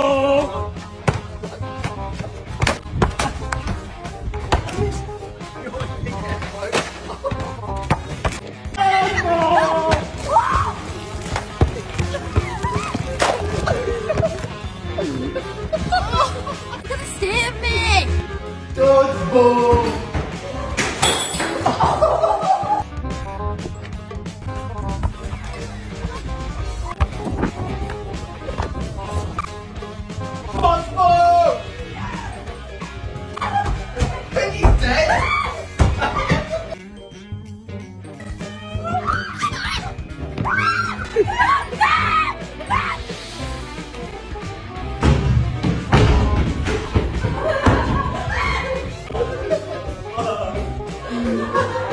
Oh! Me! Ha ha ha!